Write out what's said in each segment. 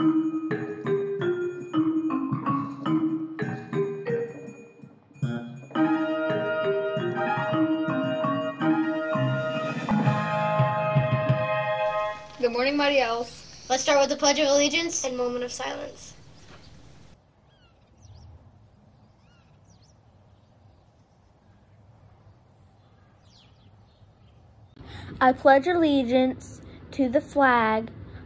Good morning, Mighty Owls. Let's start with the Pledge of Allegiance. And moment of silence. I pledge allegiance to the flag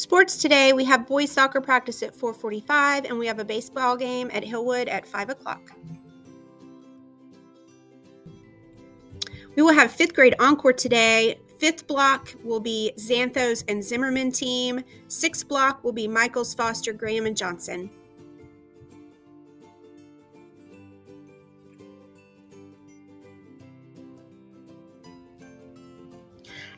Sports today, we have boys soccer practice at 445 and we have a baseball game at Hillwood at 5 o'clock. We will have fifth grade encore today. Fifth block will be Xanthos and Zimmerman team. Sixth block will be Michaels, Foster, Graham, and Johnson.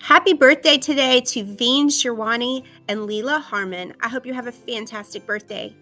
Happy birthday today to Veen Shirwani and Leela Harmon. I hope you have a fantastic birthday.